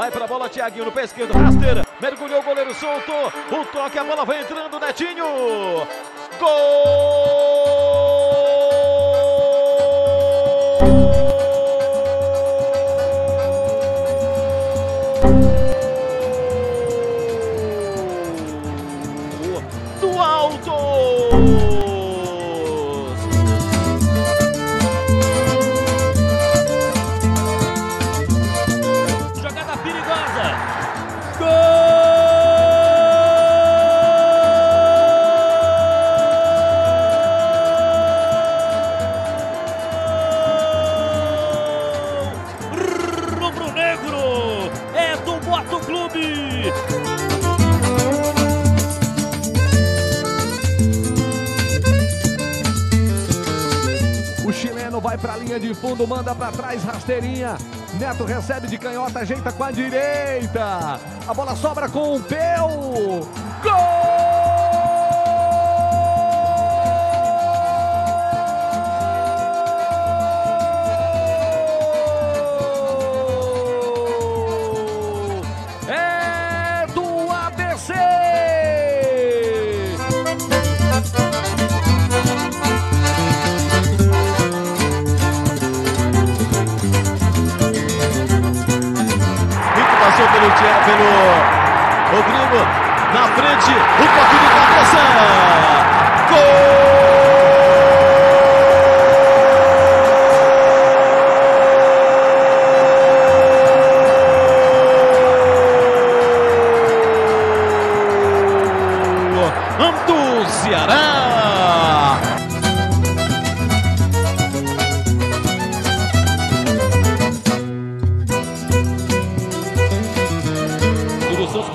Vai pra bola, Thiaguinho no pé esquerdo, rasteira. Mergulhou o goleiro solto. O toque, a bola vai entrando, Netinho. Gol! Do alto! Vai pra linha de fundo, manda pra trás, rasteirinha. Neto recebe de canhota, ajeita com a direita. A bola sobra com o Peu. Gol! Rodrigo. Na frente, o toque de cabeça. Gol! Do Ceará.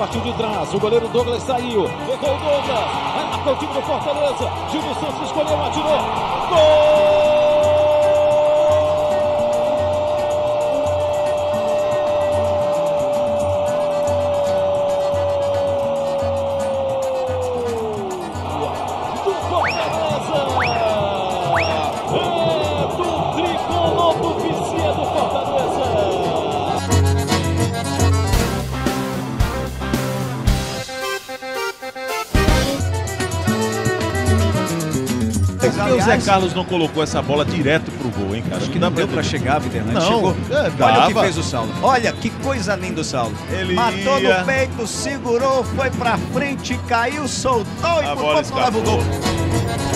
Partiu de trás. O goleiro Douglas saiu. Levou o Douglas. Vai marcar o time do Fortaleza. Júlio Santos escolheu, atirou. Gol! Por que o Zé Carlos não colocou essa bola direto pro gol, hein, cara? Acho que não deu pra chegar, Viternan. Não, Chegou. é, Olha o que fez o Saulo. Olha que coisa linda o Saulo. Ele Matou ia. no peito, segurou, foi pra frente, caiu, soltou e por bola pouco leva o escapou. gol.